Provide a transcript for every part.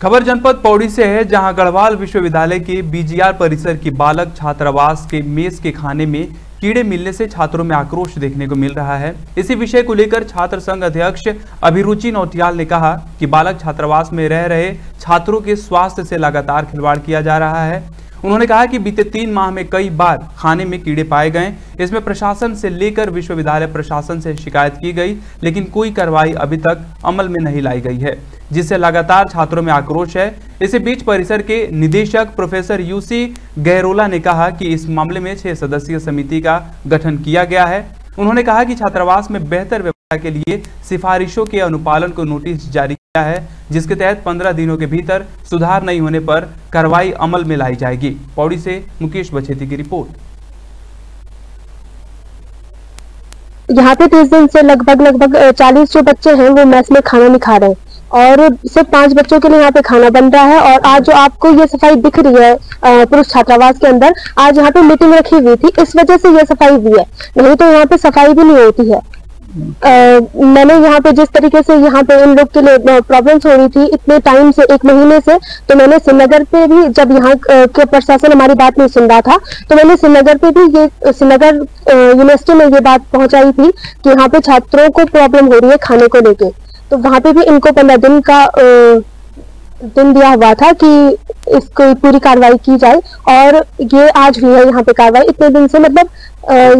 खबर जनपद पौड़ी से है, जहाँ गढ़वाल विश्वविद्यालय के बीजीआर परिसर की बालक छात्रावास के मेज के खाने में कीड़े मिलने से छात्रों में आक्रोश देखने को मिल रहा है। इसी विषय को लेकर छात्र संघ अध्यक्ष अभिरुचि नौटियाल ने कहा कि बालक छात्रावास में रह रहे छात्रों के स्वास्थ्य से लगातार खिलवाड़ किया जा रहा है। उन्होंने कहा कि बीते तीन माह में कई बार खाने में कीड़े पाए गए। इसमें प्रशासन से लेकर विश्वविद्यालय प्रशासन से शिकायत की गई, लेकिन कोई कार्रवाई अभी तक अमल में नहीं लाई गई है, जिससे लगातार छात्रों में आक्रोश है। इसी बीच परिसर के निदेशक प्रोफेसर यूसी गैरोला ने कहा कि इस मामले में छह सदस्यीय समिति का गठन किया गया है। उन्होंने कहा कि छात्रावास में बेहतर व्यवस्था के लिए सिफारिशों के अनुपालन को नोटिस जारी है, जिसके तहत 15 दिनों के भीतर सुधार नहीं होने पर कार्रवाई अमल में लाई जाएगी। पौड़ी से मुकेश बछेती की रिपोर्ट। यहाँ पे तीस दिन से लगभग लगभग चालीस जो बच्चे हैं, वो मैस में खाना नहीं खा रहे और सिर्फ़ पाँच बच्चों के लिए यहाँ पे खाना बन रहा है। और आज जो आपको ये सफ़ाई दिख रही है पुरुष छात्रावास के अंदर, आज यहाँ पे मीटिंग रखी हुई थी। इस वजह से ये सफ़ाई हुई है। नहीं तो यहाँ पे सफ़ाई भी नहीं होती है। मैंने यहाँ पे जिस तरीके से यहाँ पे इन लोग के लिए प्रॉब्लम्स हो रही थी, इतने टाइम से, एक महीने से तो मैंने श्रीनगर पे भी जब यहाँ के प्रशासन हमारी बात नहीं सुन रहा था तो मैंने श्रीनगर पे भी ये श्रीनगर यूनिवर्सिटी में ये बात पहुंचाई थी कि यहाँ पे छात्रों को प्रॉब्लम हो रही है खाने को लेके। तो वहाँ पे भी इनको पंद्रह दिन का दिन दिया हुआ था कि इसको पूरी कार्रवाई की जाए और ये आज हुई है यहाँ पे कार्रवाई। इतने दिन से मतलब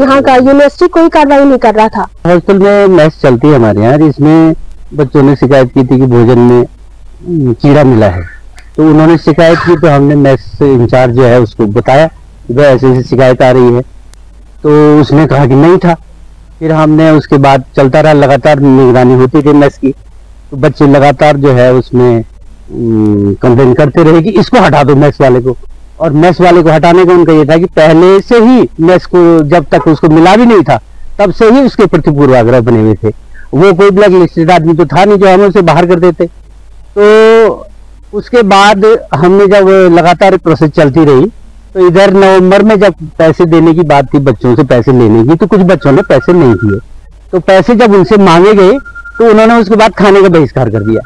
यहाँ का यूनिवर्सिटी कोई कार्रवाई नहीं कर रहा था। हॉस्टल में मैच चलती है हमारे यहाँ इसमें बच्चों ने शिकायत की थी कि भोजन में कीड़ा मिला है। तो उन्होंने शिकायत की तो हमने मैच इंचार्ज जो है उसको बताया कि ऐसे ऐसी शिकायत आ रही है। तो उसने कहा कि नहीं था। फिर हमने उसके बाद चलता रहा, लगातार निगरानी होती थी मैस की। तो बच्चे लगातार जो है उसमें कंप्लेन करते रहे कि इसको हटा दो मैस वाले को। और मैस वाले को हटाने का उनका ये था कि पहले से ही मैस को जब तक उसको मिला भी नहीं था, तब से ही उसके प्रति पूर्वाग्रह बने हुए थे। वो कोई ब्लैक लिस्टेड आदमी तो था नहीं जो हम उसे बाहर कर देते। तो उसके बाद हमने जब लगातार प्रोसेस चलती रही तो इधर नवंबर में जब पैसे देने की बात थी, बच्चों से पैसे लेने की तो कुछ बच्चों ने पैसे नहीं दिए। तो पैसे जब उनसे मांगे गए तो उन्होंने उसके बाद खाने का बहिष्कार कर दिया।